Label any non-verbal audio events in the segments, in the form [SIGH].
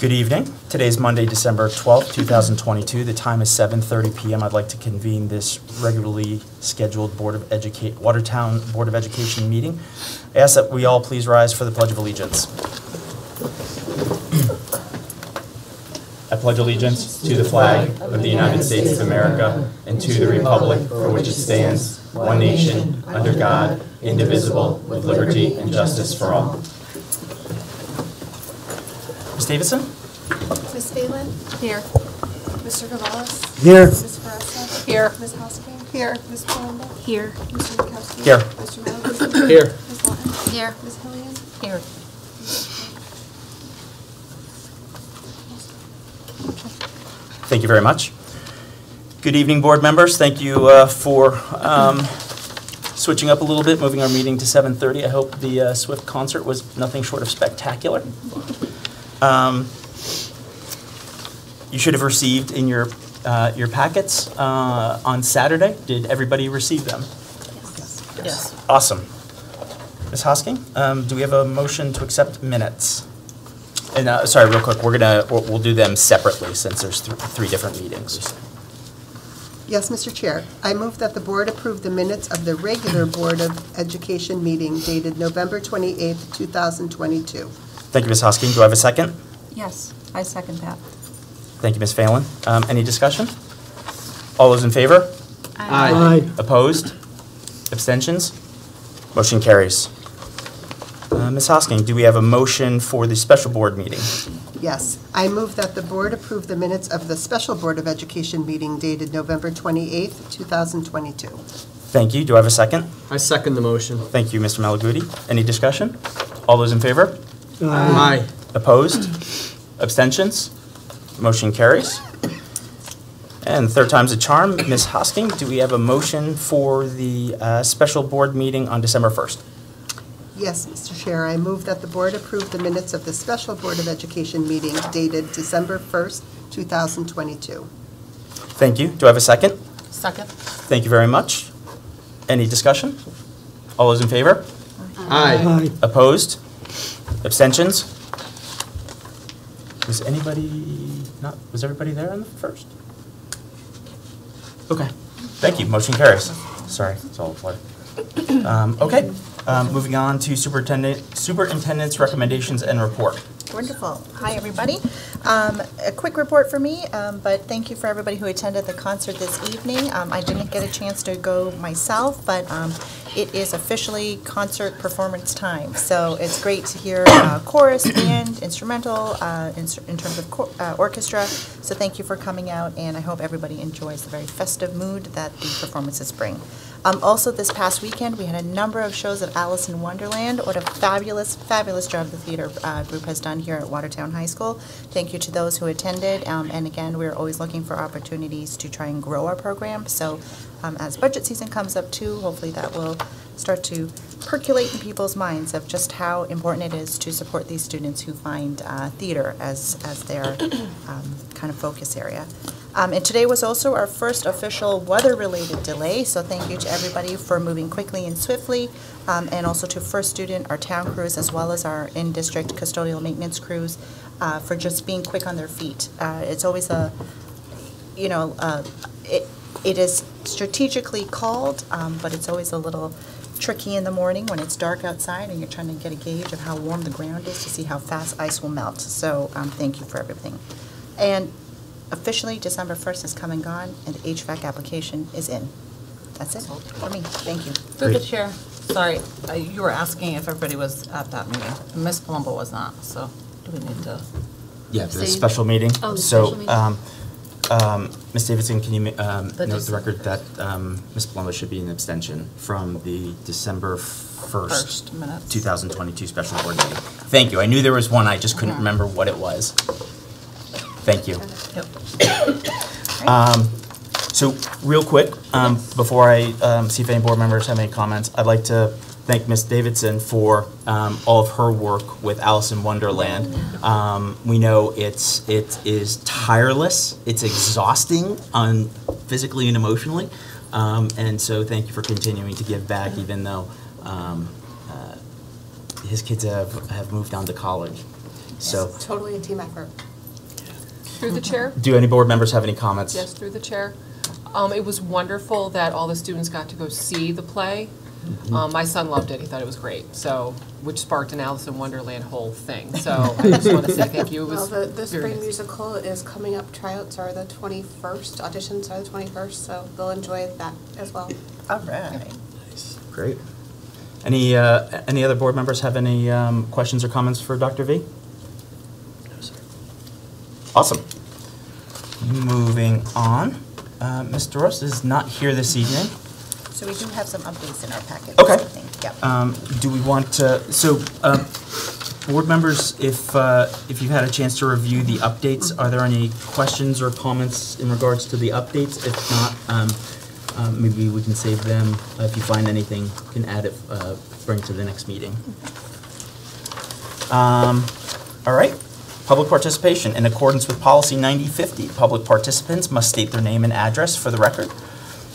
Good evening. Today is Monday, December 12th, 2022. The time is 7:30 PM. I'd like to convene this regularly scheduled Board of Educate, Watertown Board of Education meeting. I ask that we all please rise for the Pledge of Allegiance. I pledge allegiance to the flag of the United States of America and to the republic for which it stands, one nation, under God, indivisible, with liberty and justice for all. Ms. Davidson? Ms. Phelan? Here. Mr. Gonzalez? Here. Ms. Faressa? Here. Ms. Hosking? Here. Ms. Palumbo? Here. Mr. Wojciechowski? Here. Mr. Malabusen? Here. Ms. Lawton? Here. Ms. Hillian? Here. Thank you very much. Good evening, board members. Thank you uh, for um, switching up a little bit, moving our meeting to 7:30. I hope the uh, Swift concert was nothing short of spectacular. Um, You should have received in your, uh, your packets uh, on Saturday. Did everybody receive them? Yes. Yes. yes. Awesome. Ms. Hosking, um, do we have a motion to accept minutes? And, uh, sorry, real quick, we're gonna, we'll we'll do them separately since there's th- three different meetings. Yes, Mr. Chair. I move that the board approve the minutes of the regular Board of Education meeting dated November 28th, 2022. Thank you, Ms. Hosking. Do I have a second? Yes, I second that. Thank you, Ms. Phelan. Um, Any discussion? All those in favor? Aye. Opposed? Abstentions? Motion carries. Uh, Ms. Hosking, do we have a motion for the special board meeting? Yes, I move that the board approve the minutes of the special Board of Education meeting dated November 28th, 2022. Thank you. Do I have a second? I second the motion. Thank you, Mr. Malaguti. Any discussion? All those in favor? Aye. Opposed? Abstentions? Motion carries. And third time's a charm. Ms. Hosking, do we have a motion for the uh, special board meeting on December 1st? Yes, Mr. Chair, I move that the board approve the minutes of the special Board of Education meeting dated December 1st, 2022. Thank you. Do I have a second? Second. Thank you very much. Any discussion? All those in favor? Aye. Opposed? Abstentions? Was anybody not, was everybody there on the first? Okay, thank you, motion carries. Sorry, it's all flood. Um, okay, um, moving on to superintendent, superintendent's recommendations and report. Wonderful. Hi, everybody. Um, A quick report for me, um, but thank you for everybody who attended the concert this evening. Um, I didn't get a chance to go myself, but um, it is officially concert performance time. So it's great to hear uh, chorus, [CLEARS THROAT] band, instrumental, uh, in in terms of uh, orchestra. So thank you for coming out, and I hope everybody enjoys the very festive mood that the performances bring. Um, also, this past weekend, we had a number of shows of Alice in Wonderland. What a fabulous, fabulous job the theater uh, group has done here at Watertown High School. Thank you to those who attended. Um, and again, we're always looking for opportunities to try and grow our program. So, um, as budget season comes up too, hopefully that will start to percolate in people's minds of just how important it is to support these students who find uh, theater as as their [COUGHS] um, kind of focus area. Um, And today was also our first official weather-related delay, so thank you to everybody for moving quickly and swiftly, um, and also to First Student, our town crews, as well as our in-district custodial maintenance crews, uh, for just being quick on their feet. Uh, It's always a, you know, uh, it it is strategically called, um, but it's always a little tricky in the morning when it's dark outside and you're trying to get a gauge of how warm the ground is to see how fast ice will melt. So um, thank you for everything. And officially, December 1st is come and gone, and the HVAC application is in. That's it for me. Thank you. Through the chair, sorry, uh, you were asking if everybody was at that meeting. Ms. Palumbo was not, so do we need to? Yeah, the Abstain. special meeting. Oh, the special meeting. So, um, um, Ms. Davidson, can you um, The note the December. record that um, Ms. Palumbo should be an abstention from the December 1st, First minutes. 2022 special board meeting? Thank you. I knew there was one, I just couldn't Mhm. remember what it was. Thank you. Um, So, real quick, um, before I um, see if any board members have any comments, I'd like to thank Ms. Davidson for um, all of her work with Alice in Wonderland. Um, We know it's, it is tireless, it's exhausting on, physically and emotionally. Um, And so, thank you for continuing to give back, even though um, uh, his kids have, have moved on to college. So, Totally a team effort. Through the chair? Do any board members have any comments? Yes, through the chair. Um, It was wonderful that all the students got to go see the play. Um, My son loved it, he thought it was great, so, which sparked an Alice in Wonderland whole thing. So [LAUGHS] I just want to say thank you, it Well, the, the spring nice. musical is coming up, tryouts are the 21st, auditions are the 21st, so they'll enjoy that as well. All right. Nice. Great. Any, uh, any other board members have any um, questions or comments for Dr. V? Awesome. Moving on. Uh, Mr. Ross is not here this evening. So we do have some updates in our packet. Okay. I think. Yep. Um, Do we want to, so, um, board members, if, uh, if you've had a chance to review the updates, are there any questions or comments in regards to the updates? If not, um, um, maybe we can save them. Uh, If you find anything, you can add it, uh, bring to the next meeting. Um, All right. Public participation. In accordance with Policy 9050, public participants must state their name and address for the record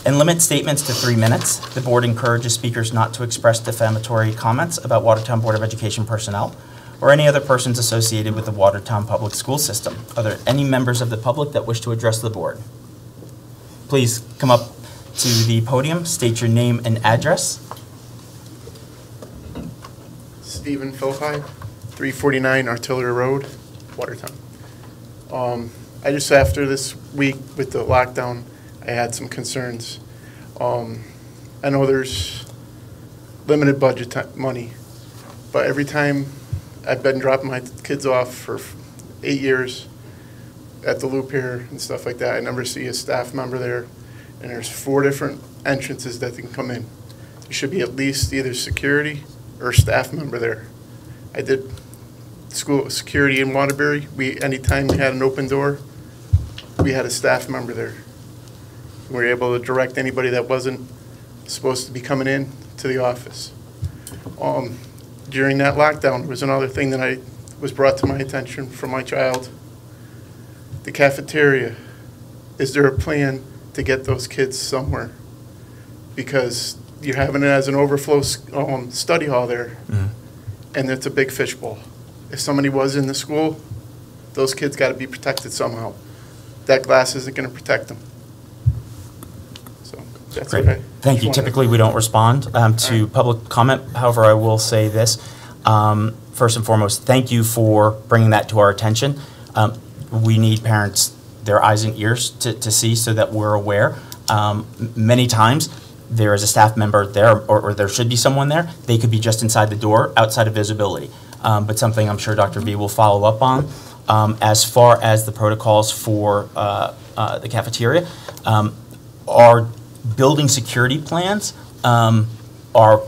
and limit statements to three minutes. The board encourages speakers not to express defamatory comments about Watertown Board of Education personnel or any other persons associated with the Watertown Public School System. Are there any members of the public that wish to address the board? Please come up to the podium, state your name and address. Stephen Philippi, 349 Artillery Road, Watertown. Um, I just, after this week with the lockdown, I had some concerns. Um, I know there's limited budget money, but every time I've been dropping my kids off for eight years at the loop here and stuff like that, I never see a staff member there. And there's four different entrances that can come in. There should be at least either security or staff member there. I did school security in Waterbury. We, anytime we had an open door, we had a staff member there. We were able to direct anybody that wasn't supposed to be coming in to the office. Um, During that lockdown, was another thing that I, was brought to my attention from my child. The cafeteria. Is there a plan to get those kids somewhere? Because you're having it as an overflow um, study hall there, and it's a big fishbowl. If somebody was in the school, those kids got to be protected somehow. That glass isn't going to protect them. So that's Great. I. Thank you. Typically, we don't respond um, to public comment. However, I will say this. Um, First and foremost, thank you for bringing that to our attention. Um, We need parents, their eyes and ears to to see so that we're aware. Um, Many times, there is a staff member there, or or there should be someone there. They could be just inside the door, outside of visibility. Um, But something I'm sure Dr. V will follow up on. Um, As far as the protocols for uh, uh, the cafeteria, um, our building security plans um, are,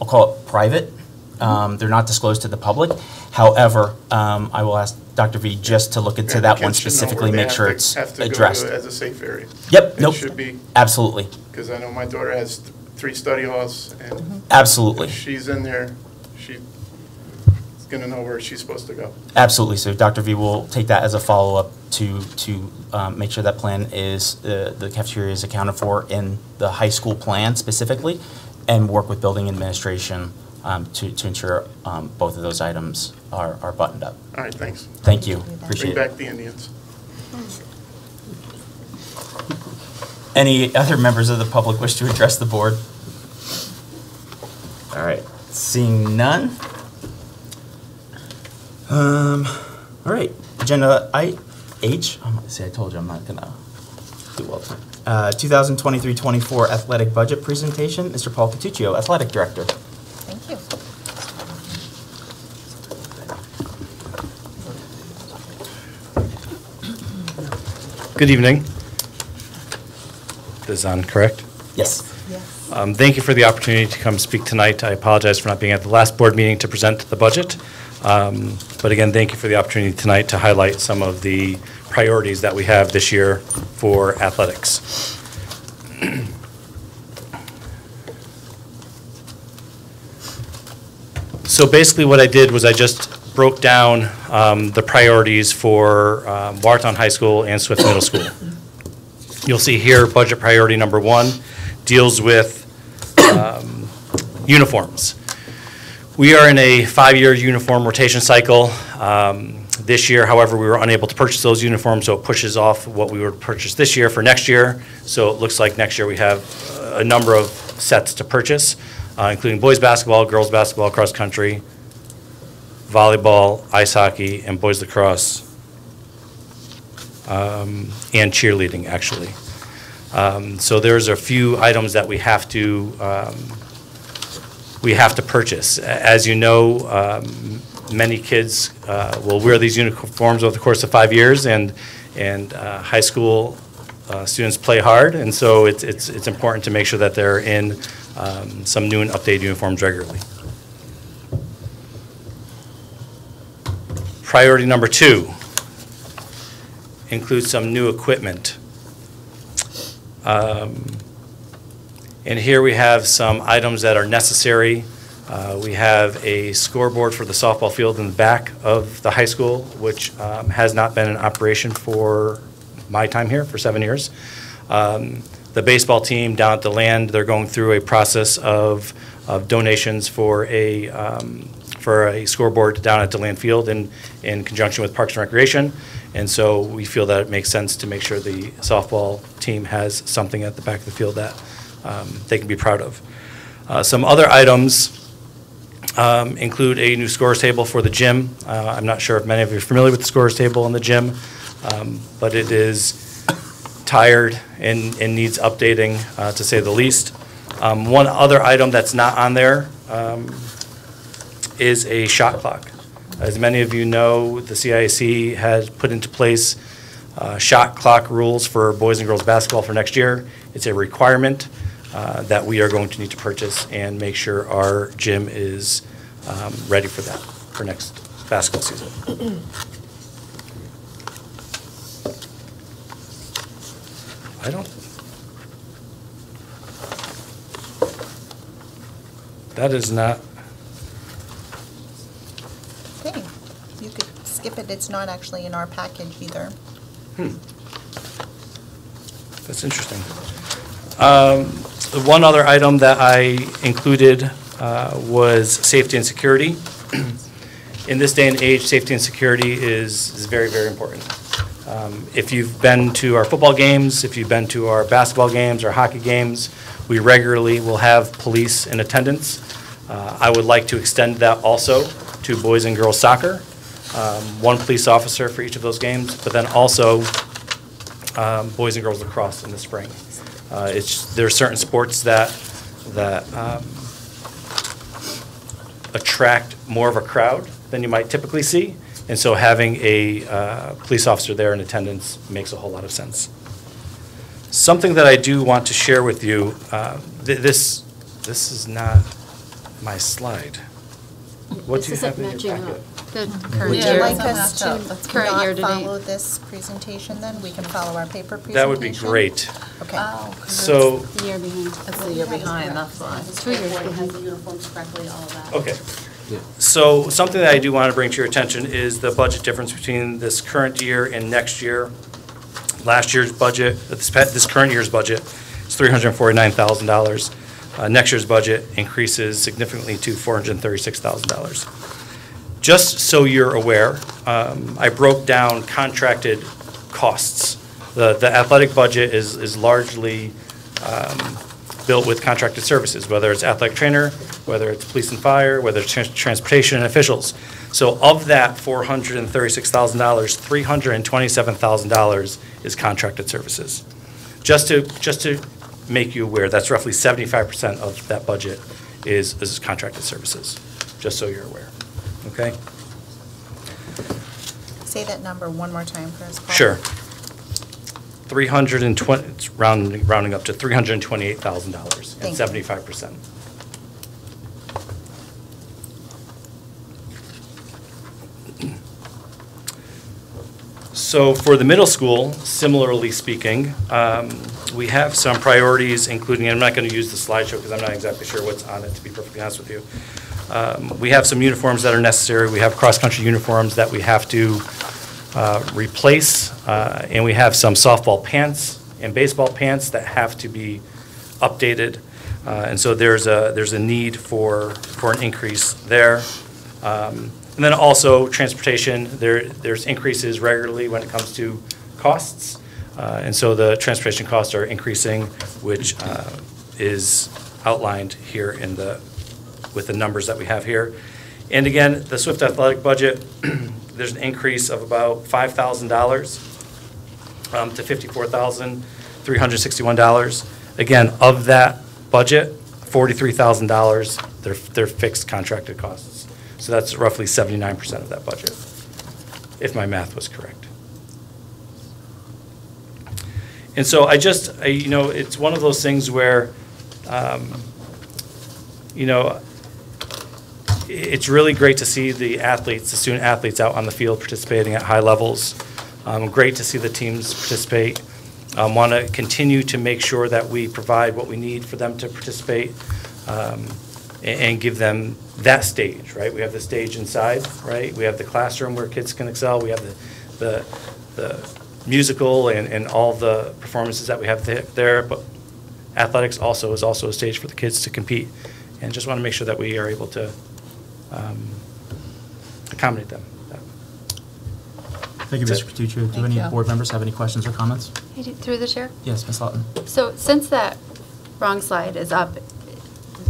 I'll call it private. Um, They're not disclosed to the public. However, um, I will ask Dr. V just to look into that one kids should know specifically, make sure to- it's Have to go addressed. as a safe area. Yep, It nope, should be, absolutely, because I know my daughter has th- three study halls, and absolutely, she's in there, she's going to know where she's supposed to go. absolutely. So Dr. V will take that as a follow-up to, to um, make sure that plan is, uh, the cafeteria is accounted for in the high school plan specifically, and work with building administration um, to, to ensure um, both of those items are, are buttoned up. All right, thanks. Thank you, Bring appreciate it. back the Indians. Any other members of the public wish to address the board? All right, seeing none. Um, all right, agenda I, H, I'm gonna say, I told you I'm not gonna do well tonight. Uh, 2023-24 athletic budget presentation, Mr. Paul Catuccio, Athletic Director. Thank you. Good evening. This is on, correct? Yes. Um, Thank you for the opportunity to come speak tonight. I apologize for not being at the last board meeting to present the budget. Um, But again, thank you for the opportunity tonight to highlight some of the priorities that we have this year for athletics. [CLEARS THROAT] So basically, what I did was I just broke down um, the priorities for um, High School and Swift Middle School. You'll see here, budget priority number one deals with um, uniforms. We are in a five-year uniform rotation cycle. Um, this year. However, we were unable to purchase those uniforms, so it pushes off what we would purchase this year for next year. So it looks like next year we have a number of sets to purchase, uh, including boys' basketball, girls' basketball, cross-country, volleyball, ice hockey, and boys lacrosse, um, and cheerleading, actually. Um, So there's a few items that we have to, um, we have to purchase. As you know, um, many kids uh, will wear these uniforms over the course of five years, and, and uh, high school uh, students play hard, and so it's, it's it's important to make sure that they're in um, some new and updated uniforms regularly. Priority number two includes some new equipment. Um, And here we have some items that are necessary. Uh, We have a scoreboard for the softball field in the back of the high school, which um, has not been in operation for my time here, for seven years. Um, The baseball team down at the land, they're going through a process of of donations for a, um, for a scoreboard down at DeLand Field in, in conjunction with Parks and Recreation. And so we feel that it makes sense to make sure the softball team has something at the back of the field that um, they can be proud of. Uh, Some other items um, include a new scores table for the gym. Uh, I'm not sure if many of you are familiar with the scores table in the gym, um, but it is tired and, and needs updating, uh, to say the least. Um, One other item that's not on there um, is a shot clock. As many of you know, the CIAC has put into place uh, shot clock rules for boys and girls basketball for next year. It's a requirement uh, that we are going to need to purchase and make sure our gym is um, ready for that, for next basketball season. I don't. That is not, Okay, you could skip it, it's not actually in our package either. Hmm. that's interesting. Um, The one other item that I included uh, was safety and security. In this day and age, safety and security is, is very, very important. Um, If you've been to our football games, if you've been to our basketball games or hockey games, we regularly will have police in attendance. Uh, I would like to extend that also to boys and girls soccer, um, one police officer for each of those games, but then also um, boys and girls lacrosse in the spring. Uh, It's, there are certain sports that, that um, attract more of a crowd than you might typically see, and so having a uh, police officer there in attendance makes a whole lot of sense. Something that I do want to share with you, uh, th- this, this is not my slide. What This do you have in your packet? up. The Would current you Yeah, year. like us to current year not to follow date. this presentation then? We can follow our paper presentation? That would be great. Okay. Oh, So, The year behind. That's the year behind, that's why. Two years behind. the uniforms correctly, all of that. Okay. So something that I do want to bring to your attention is the budget difference between this current year and next year. Last year's budget, this pa- this current year's budget is $349,000. Uh, Next year's budget increases significantly to $436,000. Just so you're aware, um, I broke down contracted costs. The the athletic budget is is largely um, built with contracted services, whether it's athletic trainer, whether it's police and fire, whether it's trans- transportation and officials. So of that $436,000, $327,000 is contracted services. Just to, just to make you aware, that's roughly 75% of that budget is, is contracted services, just so you're aware. Okay? Say that number one more time for us, Paul. Sure. 320, it's rounding, rounding up to $328,000 and Thank you. 75%. So for the middle school, similarly speaking, um, we have some priorities, including, I'm not going to use the slideshow because I'm not exactly sure what's on it, to be perfectly honest with you. Um, We have some uniforms that are necessary. We have cross-country uniforms that we have to uh, replace, uh, and we have some softball pants and baseball pants that have to be updated. Uh, And so there's a, there's a need for, for an increase there. Um, And then also transportation, there, there's increases regularly when it comes to costs. Uh, And so the transportation costs are increasing, which uh, is outlined here in the, with the numbers that we have here. And again, the Swift Athletic budget, [CLEARS THROAT] there's an increase of about $5,000 um, to $54,361. Again, of that budget, $43,000, they're, they're fixed contracted costs. So that's roughly 79% of that budget, if my math was correct. And so I just, I, you know, it's one of those things where, um, you know, it's really great to see the athletes, the student athletes out on the field participating at high levels. Um, Great to see the teams participate. Want to continue to make sure that we provide what we need for them to participate um, a- and give them that stage, right? We have the stage inside, right? We have the classroom where kids can excel. We have the, the, the musical and, and all the performances that we have the- there. But athletics also is also a stage for the kids to compete. And just want to make sure that we are able to um, accommodate them. Thank you, Mr. it. Petruccio. Do Thank any you. board members have any questions or comments? Through the chair? Yes, Ms. Lawton. So since that wrong slide is up,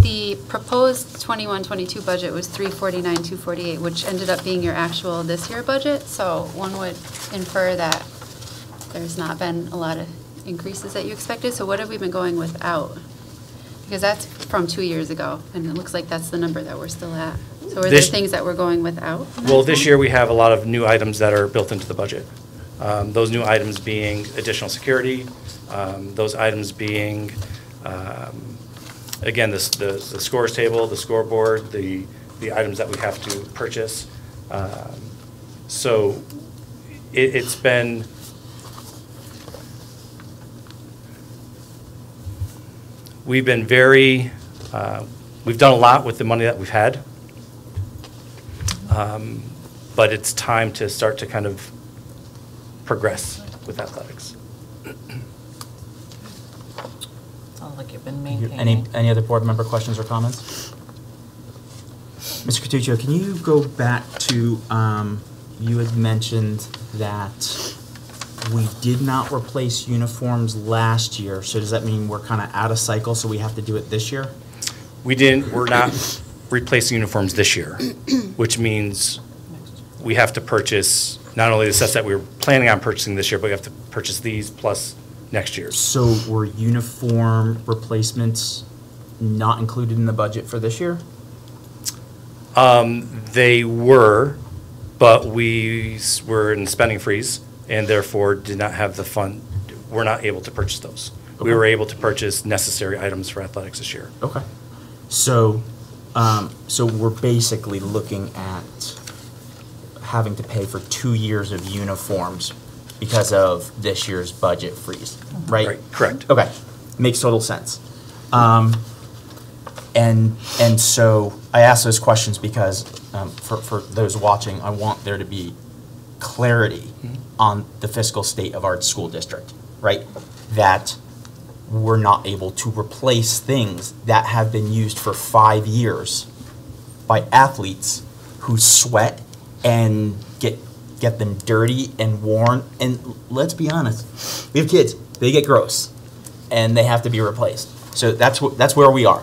the proposed 21-22 budget was 349, 248, which ended up being your actual this year budget. So one would infer that there's not been a lot of increases that you expected. So what have we been going without? Because that's from two years ago, and it looks like that's the number that we're still at. So are there This- things that we're going without? Well, this year, we have a lot of new items that are built into the budget. Um, Those new items being additional security, um, those items being, um, again, this- the the scores table, the scoreboard, the the items that we have to purchase. Um, So it- it's been, we've been very, uh, we've done a lot with the money that we've had. Um, But it's time to start to kind of progress with athletics. Sounds like you've been Any, maintaining. any other board member questions or comments? Mr. Catuccio, can you go back to, um, you had mentioned that we did not replace uniforms last year, so does that mean we're kind of out of cycle, so we have to do it this year? We didn't, we're not replacing uniforms this year, [CLEARS THROAT] which means we have to purchase not only the sets that we were planning on purchasing this year, but we have to purchase these plus next year's. So were uniform replacements not included in the budget for this year? Um, They were, but we were in spending freeze and therefore did not have the fund, we're not able to purchase those. We were able to purchase necessary items for athletics this year. Okay. So, um, so we're basically looking at having to pay for two years of uniforms because of this year's budget freeze, right? Right, correct. Okay, makes total sense. Um, and, and so I ask those questions because, um, for, for those watching, I want there to be clarity on the fiscal state of our school district, right? That we're not able to replace things that have been used for five years by athletes who sweat and get get them dirty and worn. And let's be honest, we have kids; they get gross, and they have to be replaced. So that's wh- that's where we are.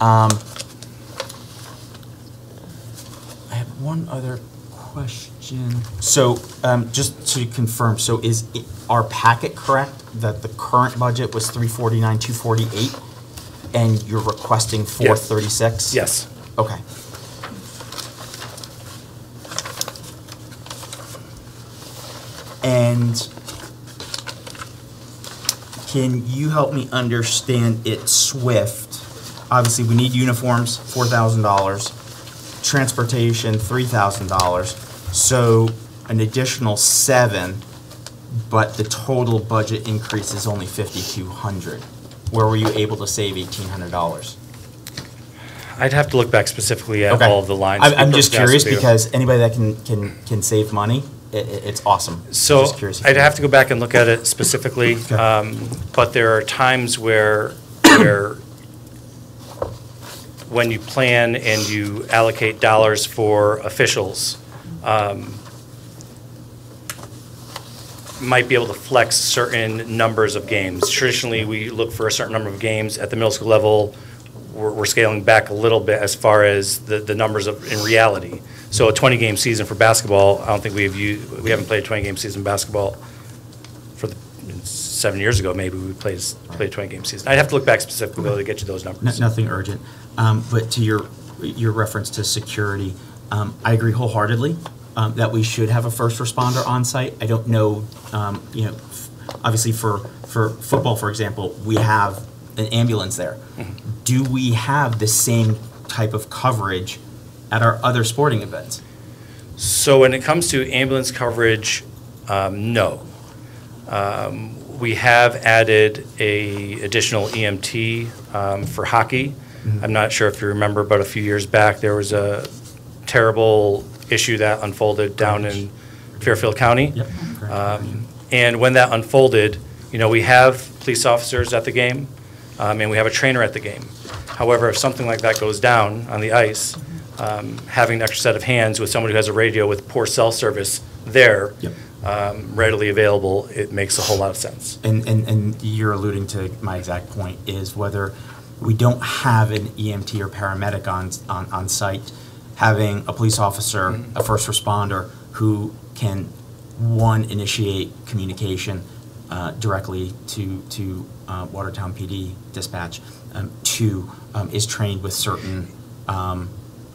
Um, I have one other question. So, um, just to confirm, so is i- our packet correct that the current budget was three forty-nine, two forty-eight? And you're requesting four thirty-six? Yes. Okay. And can you help me understand it Swift? Obviously, we need uniforms, four thousand dollars. Transportation, three thousand dollars. So an additional seven, but the total budget increase is only fifty-two hundred. Where were you able to save eighteen hundred dollars? I'd have to look back specifically at Okay. all of the lines. I'm, I'm just curious because anybody that can, can, can save money, i- i it's awesome. So Just curious if I'd you- have to go back and look at it specifically, um, but there are times where, where when you plan and you allocate dollars for officials, um, might be able to flex certain numbers of games. Traditionally, we look for a certain number of games. At the middle school level, we're we're scaling back a little bit as far as the, the numbers of, in reality. So a 20-game season for basketball, I don't think we've, u- we haven't played a 20-game season basketball for the, seven years ago, maybe we played, played a 20-game season. I'd have to look back specifically to get you those No- numbers. Nothing urgent. Um, But to your, your reference to security, um, I agree wholeheartedly um, that we should have a first responder on site. I don't know, um, you know, f- obviously for, for football, for example, we have an ambulance there. Do we have the same type of coverage at our other sporting events? So when it comes to ambulance coverage, um, no. Um, We have added a additional EMT um, for hockey. I'm not sure if you remember, but a few years back, there was a terrible issue that unfolded down in Fairfield County. Yep. Um, And when that unfolded, you know, we have police officers at the game, um, and we have a trainer at the game. However, if something like that goes down on the ice, um, having an extra set of hands with someone who has a radio with poor cell service there, Yep. um, readily available, it makes a whole lot of sense. And, and, and you're alluding to my exact point, is whether we don't have an EMT or paramedic on, on, on site, having a police officer, a first responder, who can, one, initiate communication uh, directly to, to uh, Watertown PD dispatch, um, two, um, is trained with certain um,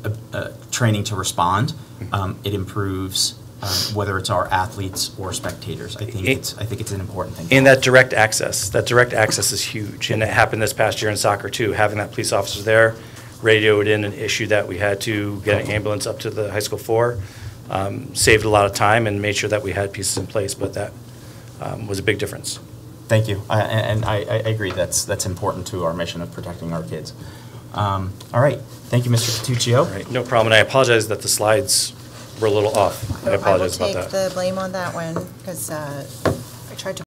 uh, uh, training to respond, um, it improves, um, whether it's our athletes or spectators. I think It- it's, I think it's an important thing. And that direct access, that direct access is huge, and it happened this past year in soccer too, having that police officer there, radioed in an issue that we had to get an ambulance up to the high school for, um, saved a lot of time and made sure that we had pieces in place, but that um, was a big difference. Thank you, I- and I, I agree, that's, that's important to our mission of protecting our kids. Um, All right, thank you, Mr. Petruccio. All right, no problem, and I apologize that the slides were a little off. I apologize about I will that. take the blame on that one, because I tried to